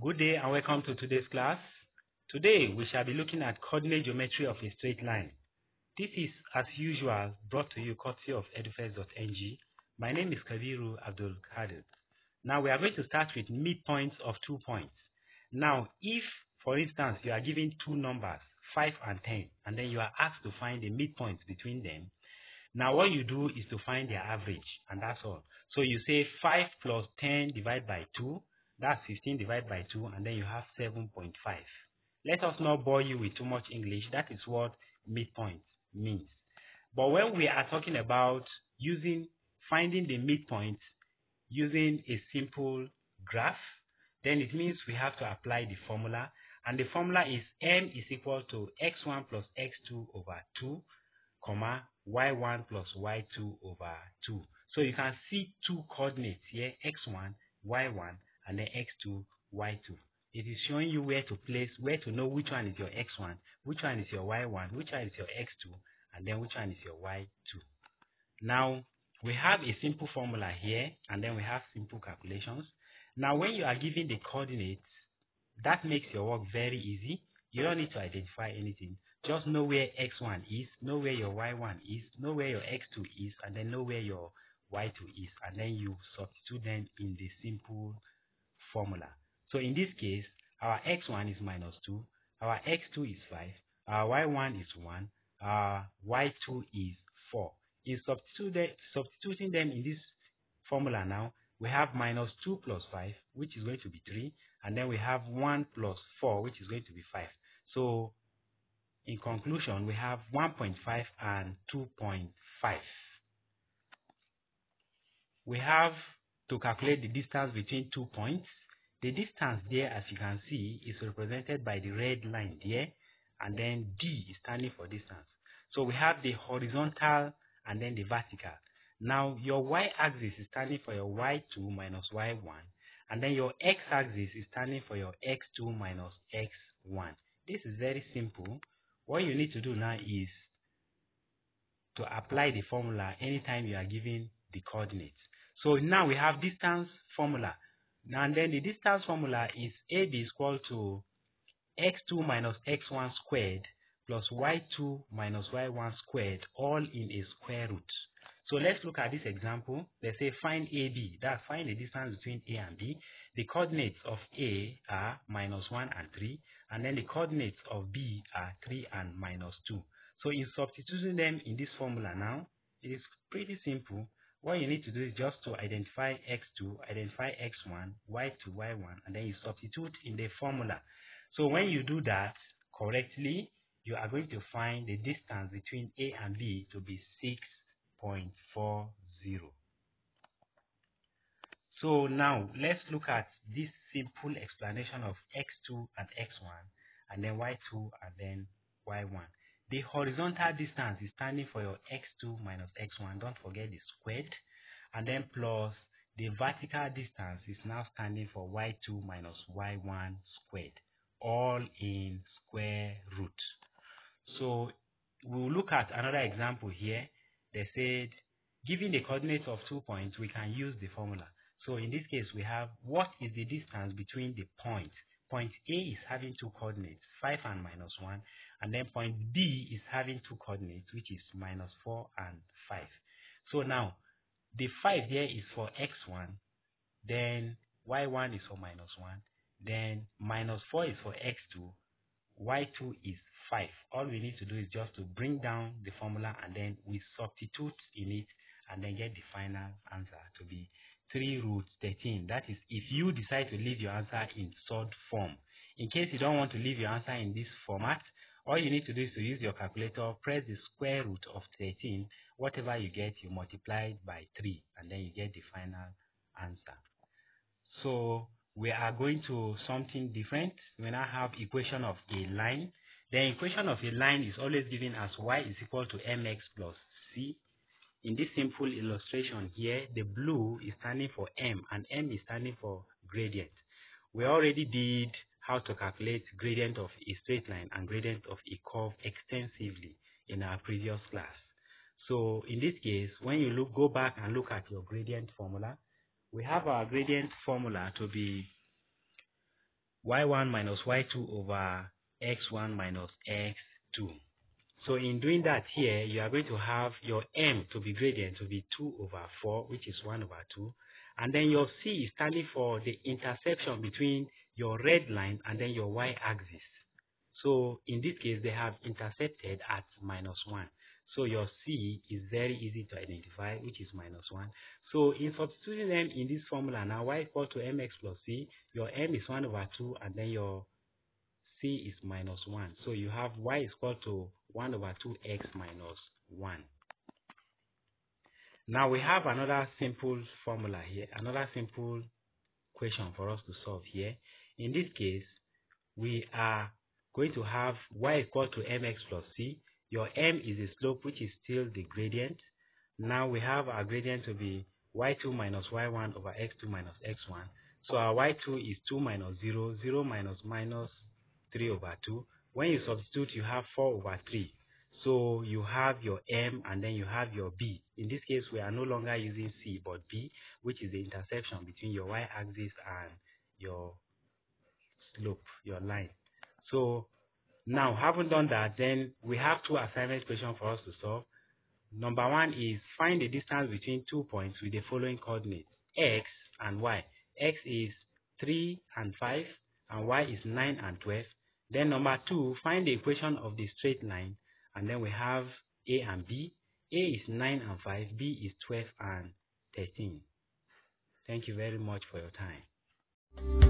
Good day and welcome to today's class. Today we shall be looking at coordinate geometry of a straight line. This is, as usual, brought to you courtesy of edufirst.ng. My name is Kabiru Abdul Kadir. Now we are going to start with midpoints of two points. Now, if, for instance, you are given two numbers, 5 and 10, and then you are asked to find the midpoint between them, now what you do is to find their average, and that's all. So you say 5 plus 10 divided by 2, that's 15 divided by 2, and then you have 7.5. Let us not bore you with too much English. That is what midpoint means. But when we are talking about using, finding the midpoint using a simple graph, then it means we have to apply the formula. And the formula is m is equal to x1 plus x2 over 2, comma, y1 plus y2 over 2. So you can see two coordinates here, x1, y1, and then x2, y2. It is showing you where to place, where to know which one is your x1, which one is your y1, which one is your x2, and then which one is your y2. Now, we have a simple formula here, and then we have simple calculations. Now, when you are given the coordinates, that makes your work very easy. You don't need to identify anything. Just know where x1 is, know where your y1 is, know where your x2 is, and then know where your y2 is, and then you substitute them in the simple formula. So in this case, our x1 is minus 2, our x2 is 5, our y1 is 1, our y2 is 4. In substituting them in this formula now, we have minus 2 plus 5, which is going to be 3, and then we have 1 plus 4, which is going to be 5. So, in conclusion, we have 1.5 and 2.5. We have to calculate the distance between two points. The distance there, as you can see, is represented by the red line there, and then D is standing for distance. So we have the horizontal and then the vertical. Now, your y-axis is standing for your y2 minus y1, and then your x-axis is standing for your x2 minus x1. This is very simple. What you need to do now is to apply the formula anytime you are given the coordinates. So now we have distance formula. And then the distance formula is AB is equal to x2 minus x1 squared plus y2 minus y1 squared all in a square root. So let's look at this example. They say find AB. That's find the distance between A and B. The coordinates of A are minus 1 and 3. And then the coordinates of B are 3 and minus 2. So in substituting them in this formula now, it is pretty simple. What you need to do is just to identify x2, identify x1, y2, y1, and then you substitute in the formula. So when you do that correctly, you are going to find the distance between A and B to be 6.40. So now let's look at this simple explanation of x2 and x1 and then y2 and then y1. The horizontal distance is standing for your x2 minus x1. Don't forget the squared. And then plus the vertical distance is now standing for y2 minus y1 squared. All in square root. So we'll look at another example here. They said, given the coordinates of two points, we can use the formula. So in this case, we have what is the distance between the points. Point A is having two coordinates, 5 and minus 1. And then point B is having two coordinates, which is minus 4 and 5. So now, the 5 here is for x1. Then y1 is for minus 1. Then minus 4 is for x2. y2 is 5. All we need to do is just to bring down the formula and then we substitute in it and then get the final answer to be 3 root 13. That is if you decide to leave your answer in surd form. In case you don't want to leave your answer in this format, all you need to do is to use your calculator, press the square root of 13. Whatever you get, you multiply it by 3 and then you get the final answer. So we are going to something different. We now have equation of a line. The equation of a line is always given as y is equal to mx plus c. In this simple illustration here, the blue is standing for m and m is standing for gradient. We already did how to calculate gradient of a straight line and gradient of a curve extensively in our previous class. So in this case, when you look, go back and look at your gradient formula, we have our gradient formula to be y1 minus y2 over x1 minus x2. So in doing that here, you are going to have your m to be gradient to be 2 over 4, which is 1 over 2. And then your c is standing for the intersection between your red line and then your y-axis. So in this case, they have intercepted at minus 1. So your C is very easy to identify, which is minus 1. So in substituting them in this formula now, y equal to mx plus c, your m is 1 over 2, and then your c is minus 1. So you have y is equal to 1 over 2x minus 1. Now we have another simple formula here, another simple question for us to solve here. In this case, we are going to have y equal to mx plus c. Your m is the slope, which is still the gradient. Now we have our gradient to be y2 minus y1 over x2 minus x1. So our y2 is 2 minus 0, 0 minus minus 3 over 2. When you substitute, you have 4 over 3. So you have your M and then you have your B. In this case, we are no longer using C but B, which is the intersection between your y-axis and your slope, your line. So now, having done that, then we have two assignment questions for us to solve. Number one is find the distance between two points with the following coordinates, x and y. x is 3 and 5, and y is 9 and 12. Then number two, find the equation of the straight line, and then we have a and b. a is 9 and 5, b is 12 and 13. Thank you very much for your time.